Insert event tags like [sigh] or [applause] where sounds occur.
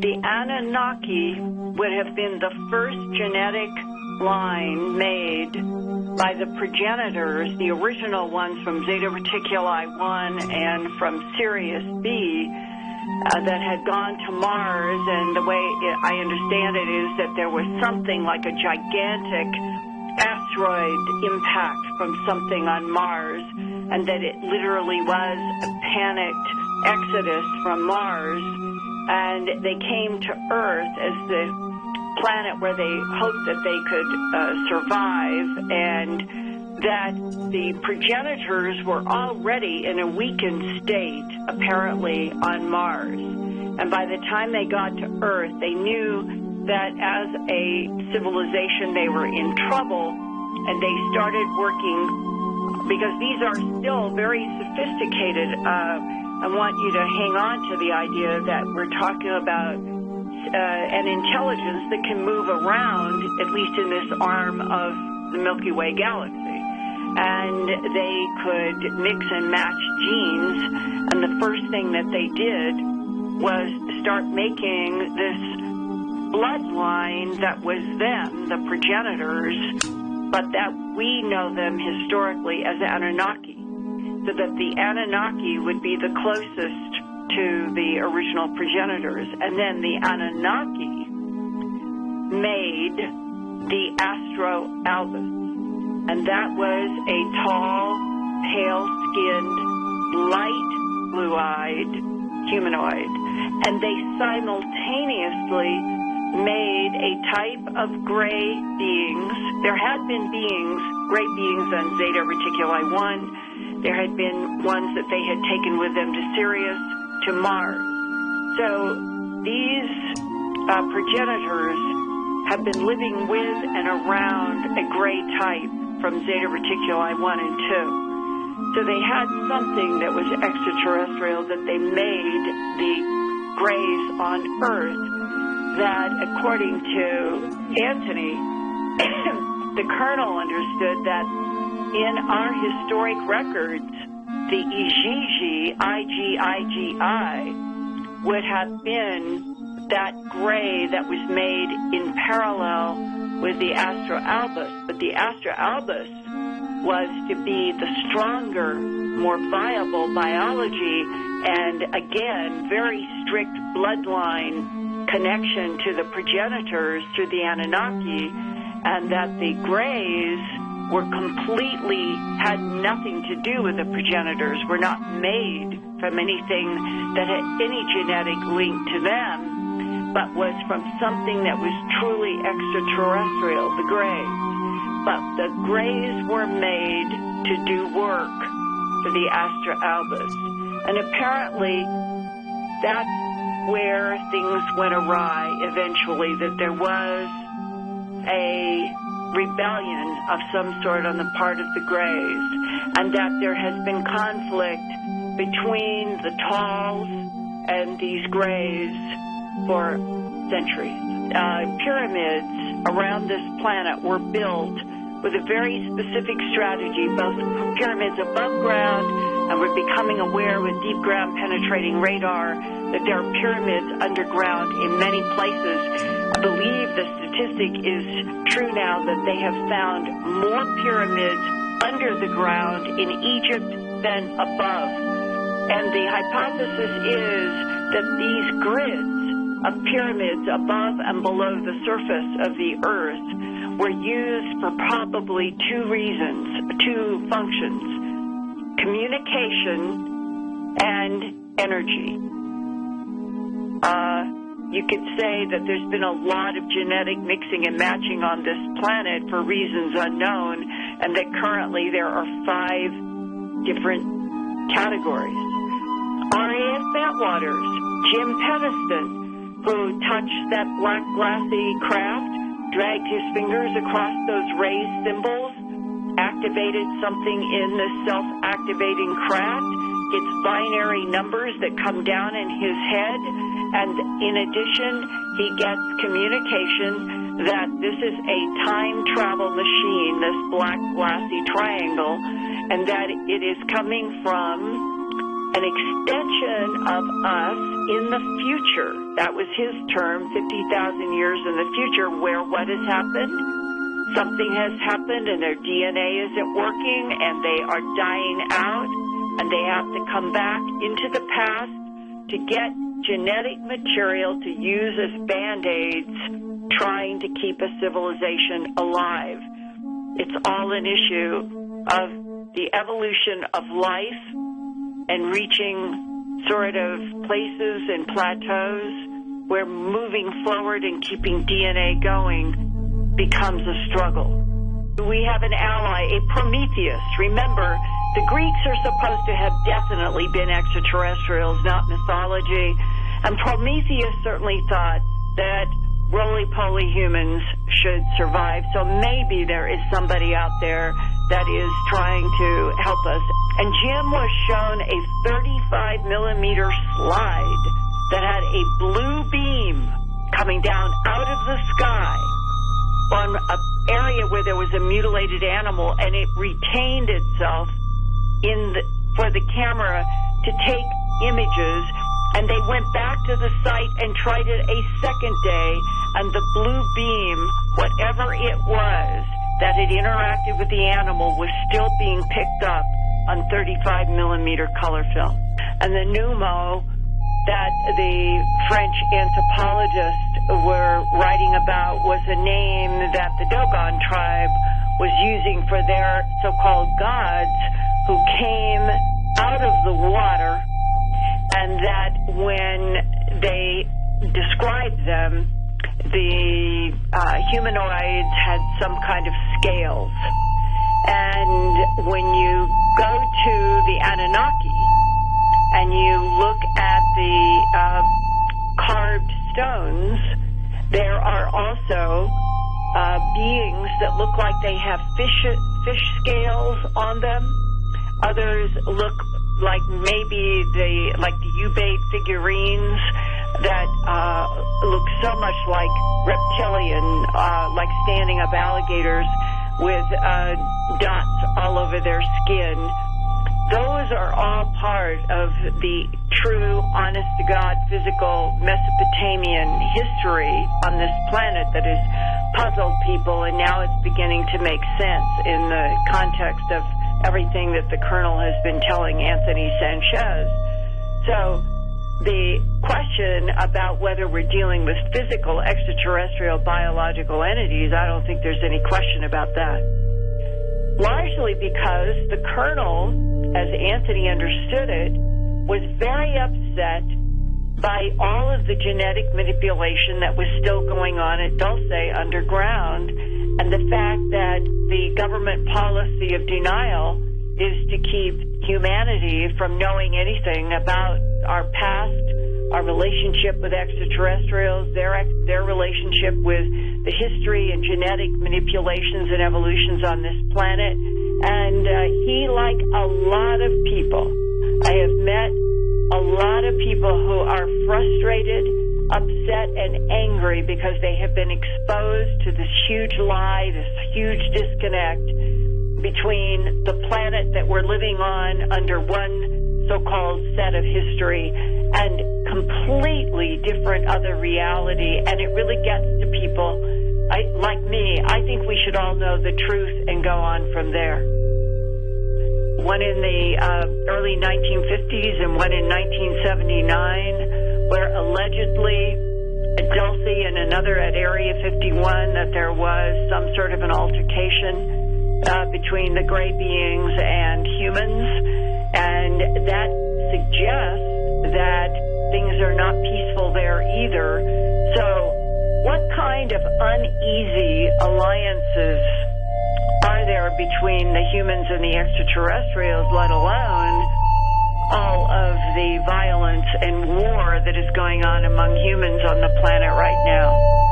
the Anunnaki would have been the first genetic line made by the progenitors, the original ones from Zeta Reticuli 1 and from Sirius B, uh, that had gone to Mars. And the way it, I understand it is that there was something like a gigantic asteroid impact from something on Mars, and that it literally was a panicked exodus from Mars. And they came to Earth as the planet where they hoped that they could uh, survive and that the progenitors were already in a weakened state, apparently, on Mars. And by the time they got to Earth, they knew that as a civilization they were in trouble and they started working because these are still very sophisticated. Uh, I want you to hang on to the idea that we're talking about uh, an intelligence that can move around, at least in this arm of the Milky Way galaxy. And they could mix and match genes. And the first thing that they did was start making this bloodline that was them, the progenitors, but that we know them historically as Anunnaki. So that the Anunnaki would be the closest to the original progenitors. And then the Anunnaki made the Astro Albus. And that was a tall, pale skinned, light blue eyed humanoid. And they simultaneously made a type of gray beings. There had been beings, gray beings on Zeta Reticuli 1. There had been ones that they had taken with them to Sirius to Mars. So these uh, progenitors have been living with and around a gray type from Zeta Reticuli 1 and 2. So they had something that was extraterrestrial that they made the grays on Earth that, according to Anthony, [coughs] the colonel understood that in our historic records, the Igigi, I-G-I-G-I, would have been that gray that was made in parallel with the Astro Albus. But the Astro Albus was to be the stronger, more viable biology and again, very strict bloodline connection to the progenitors through the Anunnaki and that the grays were completely had nothing to do with the progenitors, were not made from anything that had any genetic link to them, but was from something that was truly extraterrestrial, the Greys. But the Greys were made to do work for the Astra Albus. And apparently that's where things went awry eventually, that there was a rebellion of some sort on the part of the Greys, and that there has been conflict between the Talls and these Greys for centuries. Uh, pyramids around this planet were built with a very specific strategy, both pyramids above ground, and we're becoming aware with deep ground penetrating radar that there are pyramids underground in many places. I believe the statistic is true now that they have found more pyramids under the ground in Egypt than above. And the hypothesis is that these grids of pyramids above and below the surface of the earth were used for probably two reasons, two functions communication and energy. Uh, you could say that there's been a lot of genetic mixing and matching on this planet for reasons unknown, and that currently there are five different categories. R.A.F. Bentwaters, Jim Penniston, who touched that black glassy craft, dragged his fingers across those raised symbols, activated something in the self-activating craft, gets binary numbers that come down in his head, and in addition, he gets communication that this is a time travel machine, this black glassy triangle, and that it is coming from an extension of us in the future. That was his term, 50,000 years in the future, where what has happened? Something has happened and their DNA isn't working and they are dying out and they have to come back into the past to get genetic material to use as band-aids trying to keep a civilization alive. It's all an issue of the evolution of life and reaching sort of places and plateaus where moving forward and keeping DNA going becomes a struggle. We have an ally, a Prometheus. Remember, the Greeks are supposed to have definitely been extraterrestrials, not mythology. And Prometheus certainly thought that roly-poly humans should survive. So maybe there is somebody out there that is trying to help us. And Jim was shown a 35 millimeter slide that had a blue beam coming down out of the sky on an area where there was a mutilated animal, and it retained itself in the, for the camera to take images. And they went back to the site and tried it a second day, and the blue beam, whatever it was, that had interacted with the animal was still being picked up on 35 millimeter color film. And the Nommo that the French anthropologists were writing about was a name that the Dogon tribe was using for their so-called gods who came out of the water and that when they described them, the uh, humanoids had some kind of scales. And when you go to the Anunnaki and you look at the uh, carved stones, there are also uh, beings that look like they have fish fish scales on them. Others look like maybe the like the Ubaid figurines that uh, look so much like reptilian, uh, like standing up alligators with uh, dots all over their skin. Those are all part of the true, honest to God, physical Mesopotamian history on this planet that has puzzled people, and now it's beginning to make sense in the context of everything that the Colonel has been telling Anthony Sanchez. So the question about whether we're dealing with physical extraterrestrial biological entities, I don't think there's any question about that. Largely because the colonel, as Anthony understood it, was very upset by all of the genetic manipulation that was still going on at Dulce underground and the fact that the government policy of denial is to keep humanity from knowing anything about our past, our relationship with extraterrestrials, their their relationship with the history and genetic manipulations and evolutions on this planet. And uh, he, like a lot of people, I have met a lot of people who are frustrated, upset, and angry because they have been exposed to this huge lie, this huge disconnect between the planet that we're living on under one so-called set of history and completely different other reality. And it really gets to people I, like me. I think we should all know the truth and go on from there. One in the uh, early 1950s and one in 1979, where allegedly at Dulce and another at Area 51 that there was some sort of an altercation uh, between the gray beings and humans and that suggests that things are not peaceful there either. So, what kind of uneasy alliances are there between the humans and the extraterrestrials, let alone all of the violence and war that is going on among humans on the planet right now?